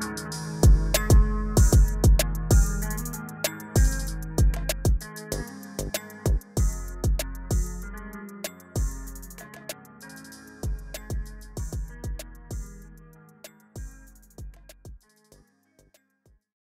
Música